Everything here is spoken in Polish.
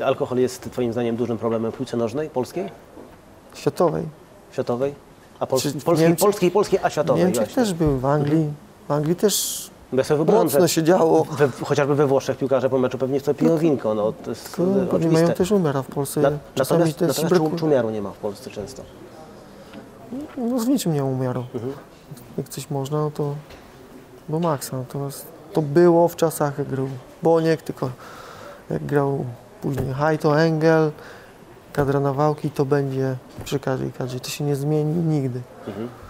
Alkohol jest Twoim zdaniem dużym problemem w piłce nożnej polskiej, Światowej. światowej? A Czy polskiej, Niemczech- polskiej, polskiej, a światowej Niemczech właśnie. też był, w Anglii. W Anglii też ja sobie mocno się działo. we, chociażby we Włoszech piłkarze po meczu pewnie sobie piją winko, no to jest Tylko e, oczywiste. mają też umiar, a w Polsce Na, natomiast natomiast czum, czumiaru nie ma w Polsce często. No z niczym nie ma umiaru. Mhm. Jak coś można, no to do maksa. Natomiast to było w czasach, jak grał Boniek, tylko jak grał później Hajto, Engel, kadra Nawałki, to będzie przy każdej kadrze. To się nie zmieni nigdy. Mhm.